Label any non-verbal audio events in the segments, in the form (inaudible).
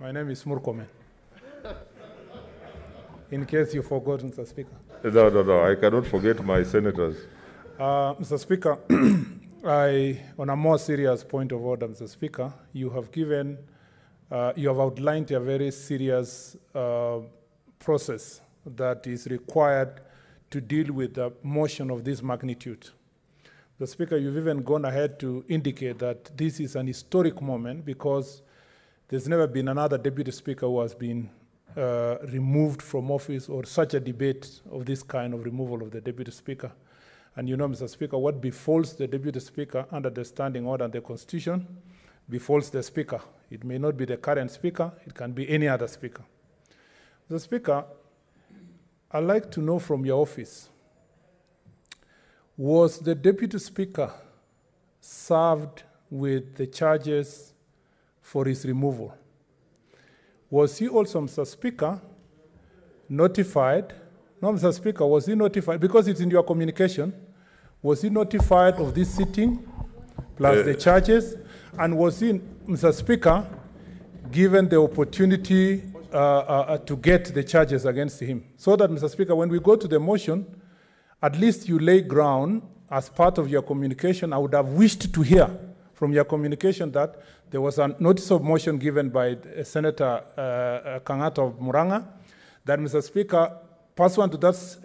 My name is Murkomen. In case you forgot, Mr. Speaker. No, no, no. I cannot forget my senators. Uh, Mr. Speaker, (clears throat) I, on a more serious point of order, Mr. Speaker, you have given, uh, you have outlined a very serious uh, process that is required to deal with a motion of this magnitude. The Speaker, you've even gone ahead to indicate that this is an historic moment because there's never been another Deputy Speaker who has been uh, removed from office or such a debate of this kind of removal of the Deputy Speaker. And you know, Mr. Speaker, what befalls the Deputy Speaker under the standing order and the Constitution befalls the Speaker. It may not be the current Speaker, it can be any other Speaker. Mr. Speaker, I'd like to know from your office was the Deputy Speaker served with the charges for his removal? Was he also, Mr. Speaker, notified? No, Mr. Speaker, was he notified? Because it's in your communication. Was he notified of this sitting plus Uh, the charges? And was he, Mr. Speaker, given the opportunity uh, uh, uh, to get the charges against him? So that, Mr. Speaker, when we go to the motion, at least you lay ground as part of your communication. I would have wished to hear from your communication that there was a notice of motion given by uh, Senator uh, uh, Kangata of Muranga that, Mr. Speaker, pursuant to that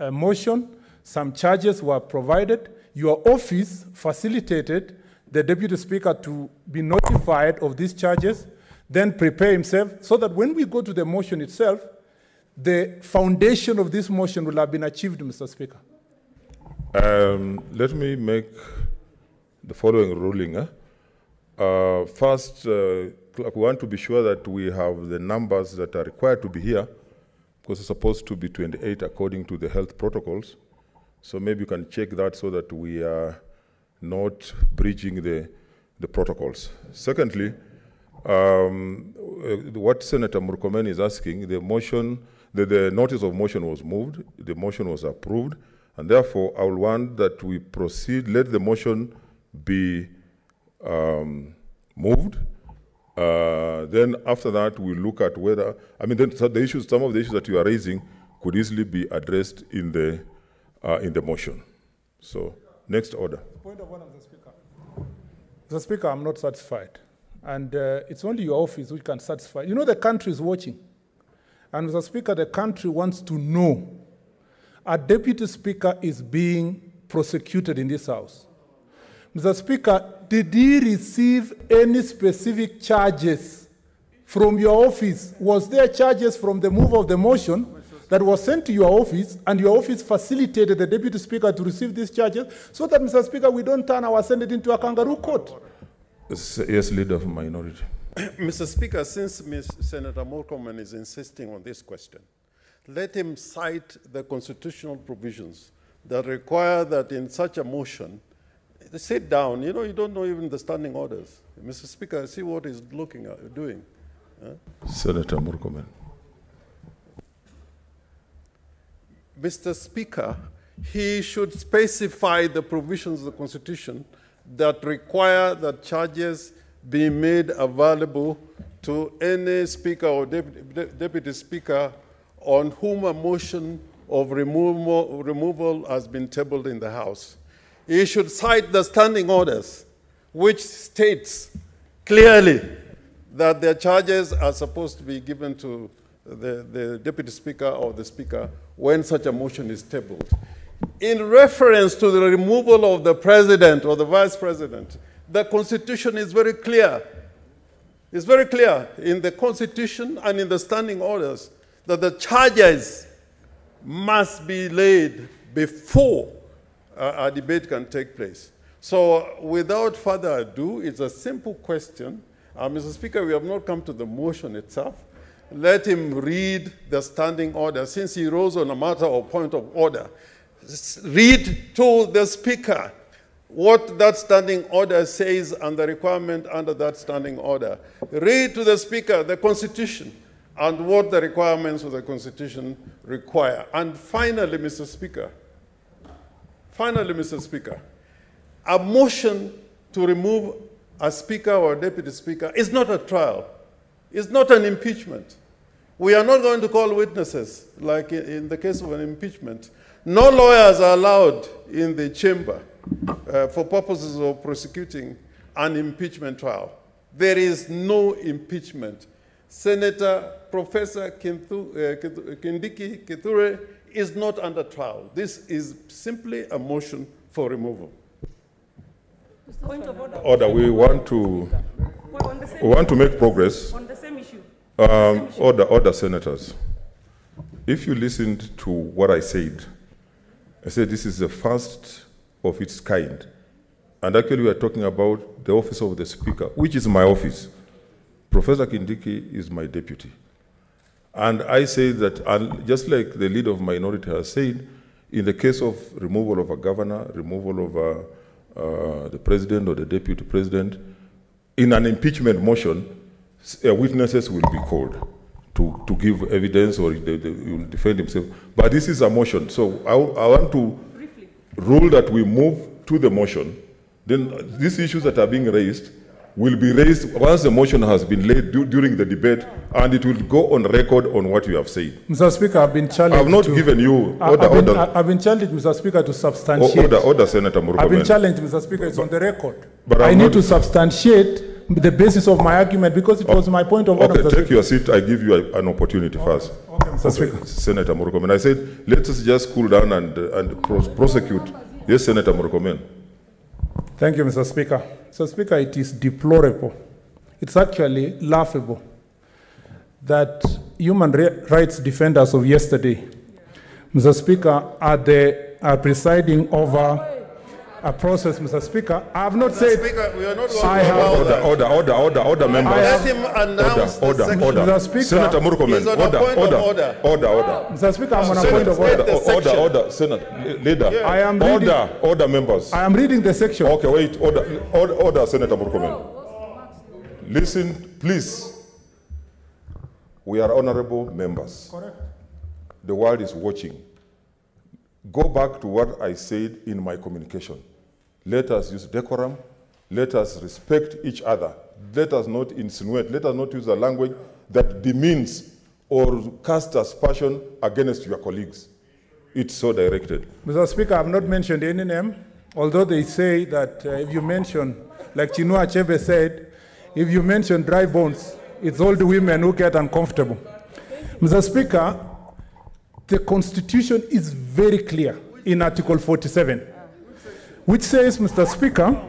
uh, uh, motion, some charges were provided. Your office facilitated the Deputy Speaker to be notified of these charges, then prepare himself so that when we go to the motion itself, the foundation of this motion will have been achieved, Mr. Speaker. Um, let me make the following ruling. eh? Uh, first, uh, we want to be sure that we have the numbers that are required to be here, because it's supposed to be 28 according to the health protocols. So maybe you can check that so that we are not breaching the, the protocols. Secondly, um, uh, what Senator Murkomen is asking, the motion, the, the notice of motion was moved, the motion was approved, and therefore I will want that we proceed, let the motion be um, moved. Uh, then after that, we look at whether, I mean, then the issues, some of the issues that you are raising could easily be addressed in the, uh, in the motion. So, next order. Point of order, Mr. Speaker. Mr. Speaker, I'm not satisfied. And uh, it's only your office which can satisfy. You know, the country is watching. And Mr. Speaker, the country wants to know a deputy speaker is being prosecuted in this house. Mr. Speaker, did he receive any specific charges from your office? Was there charges from the move of the motion that was sent to your office and your office facilitated the deputy speaker to receive these charges so that, Mr. Speaker, we don't turn our Senate into a kangaroo court? Yes, yes, leader of minority. (clears throat) Mr. Speaker, since Ms. Senator Murkomen is insisting on this question, let him cite the constitutional provisions that require that in such a motion, sit down. You know, you don't know even the standing orders. Mr. Speaker, see what he's looking at, doing. Senator Murkomen. Mr. Speaker, he should specify the provisions of the Constitution that require that charges be made available to any speaker or deputy, deputy speaker on whom a motion of removal, removal has been tabled in the House. He should cite the standing orders, which states clearly that their charges are supposed to be given to the, the deputy speaker or the speaker when such a motion is tabled. In reference to the removal of the president or the vice president, the constitution is very clear. It's very clear in the constitution and in the standing orders that the charges must be laid before a, debate can take place. So, without further ado, it's a simple question. Uh, Mr. Speaker, we have not come to the motion itself. Let him read the standing order. Since he rose on a matter of point of order, read to the Speaker what that standing order says and the requirement under that standing order. Read to the Speaker the Constitution and what the requirements of the Constitution require. And finally, Mr. Speaker, finally, Mr. Speaker, a motion to remove a speaker or a deputy speaker is not a trial. It's not an impeachment. We are not going to call witnesses, like in, the case of an impeachment. No lawyers are allowed in the chamber uh, for purposes of prosecuting an impeachment trial. There is no impeachment. Senator Professor Kinthu, uh, Kindiki Kithure is not under trial. This is simply a motion for removal. Point of order. Order, we want to, Well, on the we want to make progress. on the same issue. Um, order, order, senators. If you listened to what I said, I said this is the first of its kind. And actually, we are talking about the office of the Speaker, which is my office. Professor Kindiki is my deputy. And I say that, just like the leader of minority has said, in the case of removal of a governor, removal of a, uh, the president or the deputy president, in an impeachment motion, uh, witnesses will be called to, to give evidence or they, they will defend himself. But this is a motion, so I, I want to rule that we move to the motion. Then uh, these issues that are being raised will be raised once the motion has been laid du- during the debate, and it will go on record on what you have said. Mr. Speaker, I've been challenged I have not to, given you I- order, I've, been, order, I've been challenged, Mr. Speaker, to o- substantiate. order, order, Senator I've been challenged, Mr. Speaker, it's on the record. But I I'm need not- to substantiate the basis of my argument because it was my point of order, Okay, Mr. take Speaker. your seat. I give you a- an opportunity first. Okay, Mr. Speaker. Senator Murukomen. I said, let us just cool down and, and pros- prosecute. Yes, Senator Murukomen. Thank you, Mr. Speaker. Mr. Speaker, it is deplorable. It's actually laughable that human rights defenders of yesterday, Mr. Speaker, are, the, are presiding over a process, Mr. Speaker. I have not said. Speaker, we are not going I to have- Order, order, order, order, order, members. Let him announce the Order, order, order. Mr. Speaker, Senator Murukomen, he's on a order, order, order. order, order. Mr. Speaker, I'm on a point of order. order, order, ah. Senator, leader. I am reading- Order, order, members. I am reading the section. Okay, wait, order, order, order Senator Murukomen. Listen, please. We are honorable members. Correct. The world is watching. Go back to what I said in my communication. Let us use decorum. Let us respect each other. Let us not insinuate. Let us not use a language that demeans or cast aspersion against your colleagues. It's so directed. Mr. Speaker, I have not mentioned any name, although they say that uh, if you mention, like Chinua Achebe said, if you mention dry bones, it's all the women who get uncomfortable. Mr. Speaker, the Constitution is very clear in Article 47, which says, Mr. Speaker,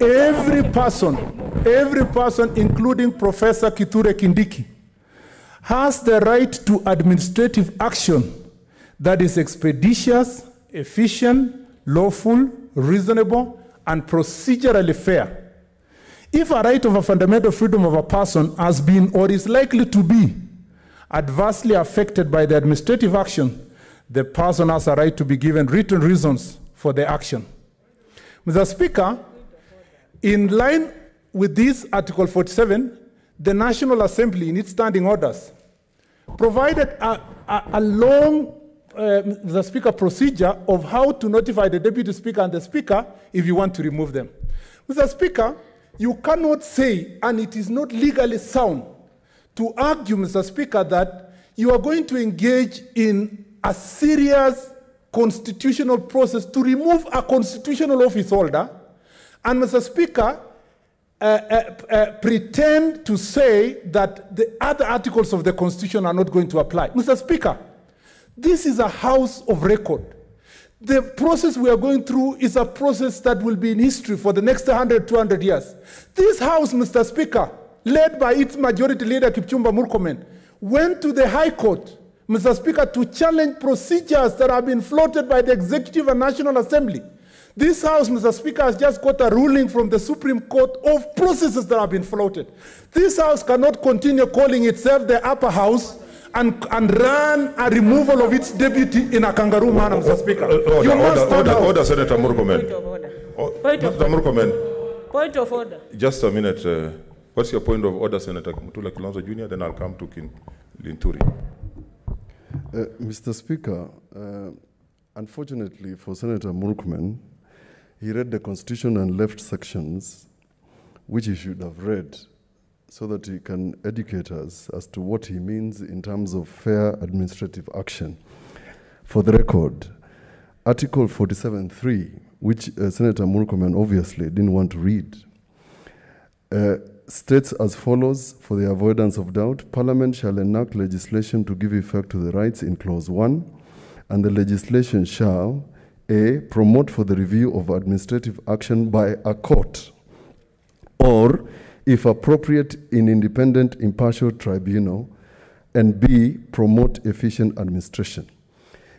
every person, every person, including Professor Kithure Kindiki, has the right to administrative action that is expeditious, efficient, lawful, reasonable, and procedurally fair. If a right of a fundamental freedom of a person has been or is likely to be adversely affected by the administrative action, the person has a right to be given written reasons for the action. Mr. Speaker, in line with this Article 47, the National Assembly, in its standing orders, provided a, a, a long, uh, the Speaker, procedure of how to notify the Deputy Speaker and the Speaker if you want to remove them. Mr. Speaker, you cannot say, and it is not legally sound, to argue, Mr. Speaker, that you are going to engage in a serious constitutional process to remove a constitutional office holder, and Mr. Speaker, uh, uh, uh, pretend to say that the other articles of the Constitution are not going to apply. Mr. Speaker, this is a house of record. The process we are going through is a process that will be in history for the next 100, 200 years. This house, Mr. Speaker, led by its majority leader Kipchumba Murkomen, went to the High Court, Mr. Speaker, to challenge procedures that have been floated by the Executive and National Assembly. This House, Mr. Speaker, has just got a ruling from the Supreme Court of processes that have been floated. This House cannot continue calling itself the upper house and, and run a removal of its deputy in a kangaroo manner, Mr. Speaker. Order, you must order, stand order, out. order, Senator Point of order. Oh, Point of Mr. Murukomen, Point of order. just a minute. Uh, what's your point of order, Senator Mutula Kilonzo Jr.? Then I'll come to Kin Linturi. Uh, Mr. Speaker, uh, unfortunately for Senator Murkomen, he read the Constitution and left sections which he should have read so that he can educate us as to what he means in terms of fair administrative action. For the record, Article 47.3, which uh, Senator Murkomen obviously didn't want to read, uh, states as follows For the avoidance of doubt, Parliament shall enact legislation to give effect to the rights in Clause 1, and the legislation shall A. Promote for the review of administrative action by a court, or, if appropriate, in independent impartial tribunal, and B. Promote efficient administration.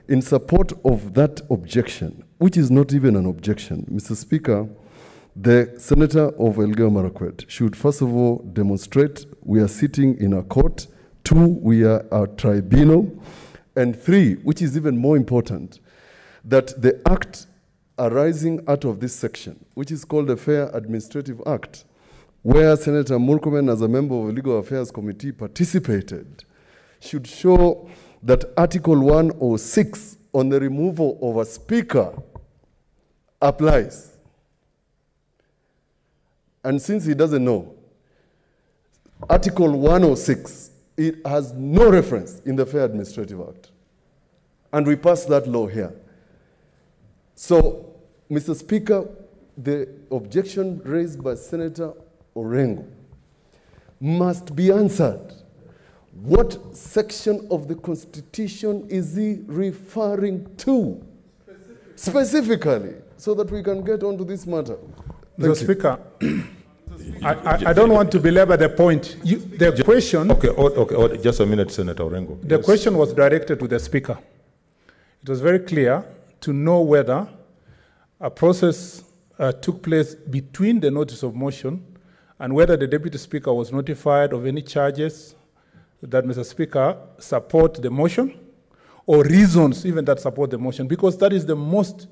In support of that objection, which is not even an objection, Mr. Speaker, the senator of Elgeyo Marakwet should first of all demonstrate we are sitting in a court, two, we are a tribunal, and three, which is even more important, that the act arising out of this section, which is called the Fair Administrative Act, where Senator Murkomen, as a member of the Legal Affairs Committee, participated, should show that Article 106 on the removal of a speaker applies. And since he doesn't know, Article 106, it has no reference in the Fair Administrative Act. And we passed that law here. So, Mr. Speaker, the objection raised by Senator Orengo must be answered. What section of the Constitution is he referring to? Specifically, so that we can get onto this matter. Mr. Thank you. Speaker, I, I, I don't want to belabor the point. You, the question, Okay, okay, just a minute, Senator Orengo. the Yes. question was directed to the speaker. It was very clear to know whether a process uh, took place between the notice of motion and whether the deputy speaker was notified of any charges that Mr. Speaker support the motion or reasons even that support the motion because that is the most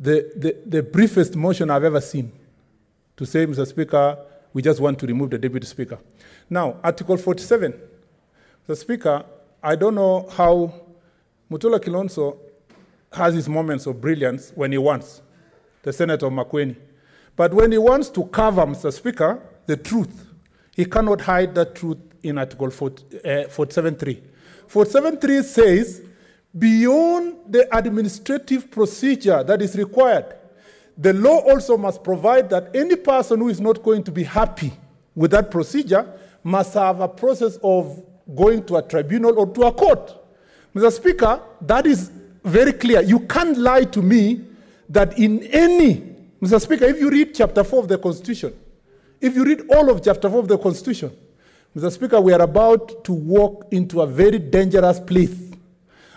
the, the, the briefest motion I've ever seen to say, Mr. Speaker, we just want to remove the deputy speaker. Now, Article 47. Mr. Speaker, I don't know how Mutula Kilonzo has his moments of brilliance when he wants, the Senator of Makueni. But when he wants to cover, Mr. Speaker, the truth, he cannot hide that truth in Article 40, uh, 47.3. 47.3 says, beyond the administrative procedure that is required, the law also must provide that any person who is not going to be happy with that procedure must have a process of going to a tribunal or to a court. Mr. Speaker, that is very clear. You can't lie to me that in any, Mr. Speaker, if you read chapter 4 of the Constitution, if you read all of chapter 4 of the Constitution, Mr. Speaker, we are about to walk into a very dangerous place.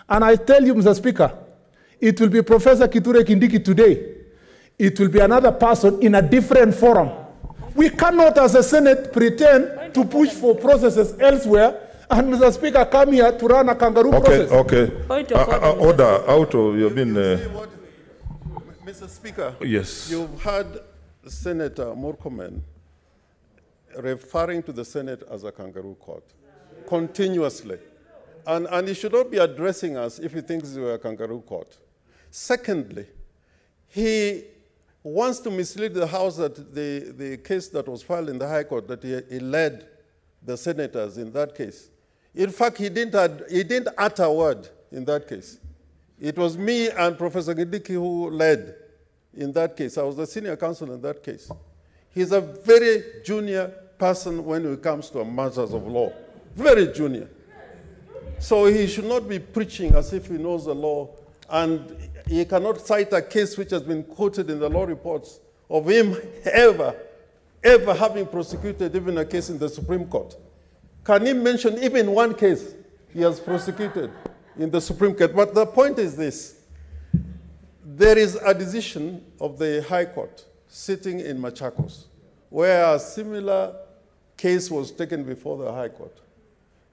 And I tell you, Mr. Speaker, it will be Professor Kithure Kindiki today. It will be another person in a different forum. We cannot, as a Senate, pretend to push for processes elsewhere and, Mr. Speaker, come here to run a kangaroo Okay, process. okay. Point of Uh, uh, order, Order, out of, you've been, uh, Mr. Speaker, yes. you've had Senator Murkomen referring to the Senate as a kangaroo court continuously. And, and he should not be addressing us if he thinks we're a kangaroo court. Secondly, he wants to mislead the House that the, the case that was filed in the High Court, that he, he led the senators in that case. In fact, he didn't, he didn't utter a word in that case. It was me and Professor Kindiki who led in that case. I was the senior counsel in that case. He's a very junior person when it comes to matters of law. Very junior. So he should not be preaching as if he knows the law, and he cannot cite a case which has been quoted in the law reports of him ever, ever having prosecuted even a case in the Supreme Court. Can he mention even one case he has prosecuted in the Supreme Court? But the point is this there is a decision of the High Court sitting in Machakos where a similar case was taken before the High Court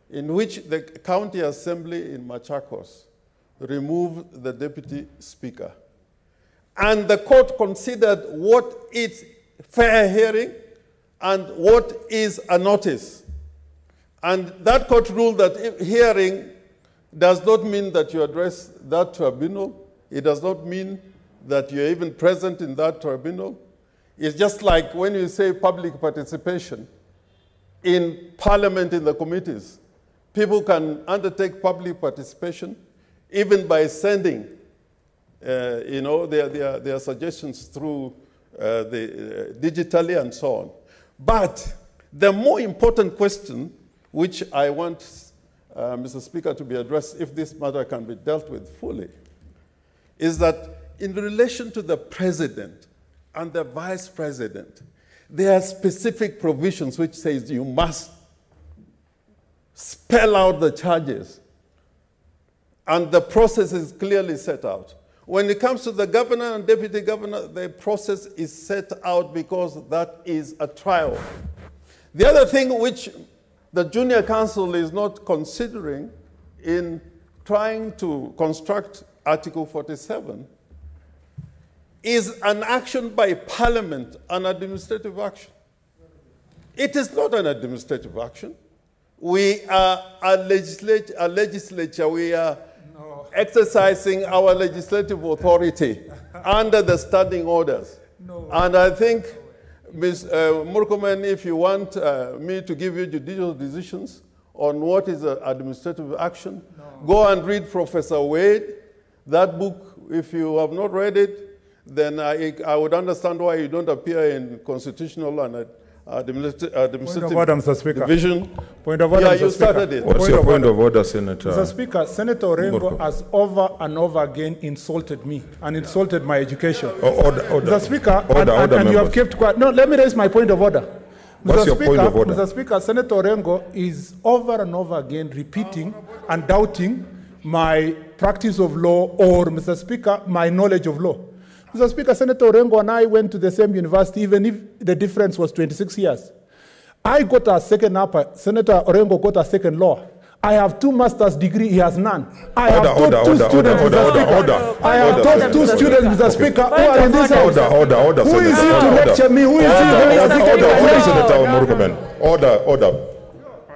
in which the county assembly in Machakos removed the deputy speaker. And the court considered what is fair hearing and what is a notice. And that court ruled that hearing does not mean that you address that tribunal. It does not mean that you're even present in that tribunal. It's just like when you say public participation. in parliament in the committees. People can undertake public participation even by sending uh, you know, their, their, their suggestions through uh, the, uh, digitally and so on. But the more important question, which I want uh, Mr. Speaker to be addressed if this matter can be dealt with fully, is that in relation to the president and the vice president, there are specific provisions which says you must spell out the charges and the process is clearly set out. When it comes to the governor and deputy governor, the process is set out because that is a trial. The other thing which the junior council is not considering in trying to construct Article 47 is an action by parliament, an administrative action. It is not an administrative action. We are a, legislature, a legislature. We are exercising our legislative authority under the standing orders. And I think, Ms. Uh, Murkomen, if you want uh, me to give you judicial decisions on what is uh, administrative action, go and read Professor Wade. That book, if you have not read it, then I, I would understand why you don't appear in constitutional and uh, administrative, administrative order, Mr. Speaker. division. Point of order, Yeah, Mr. you Speaker. started it. What's Point your of point order. of order, Senator? Mr. Speaker, Senator Orengo Murko. has over and over again insulted me and insulted my education. O- Order, order. Mr. Speaker, Order, and, and- order, and you have kept quiet. No, let me raise my point of order. What's Mr. your Speaker, point of order? Mr. Speaker, Senator Rengo is over and over again repeating and doubting my practice of law or, Mr. Speaker, my knowledge of law. Mr. Speaker, Senator Orengo and I went to the same university, even if the difference was 26 years. I got a second upper, Senator Orengo got a second law. I have two master's degree, he has none. I have Order, taught order, two order, students, order, Mr. Speaker. order, I have order, taught two Okay. students, Mr. Speaker, who are in this house. Order, order, order, Who is he to Order, lecture me? Who is he? Order, Who is order, he? order, order, No. Senator Murkomen. Order, order.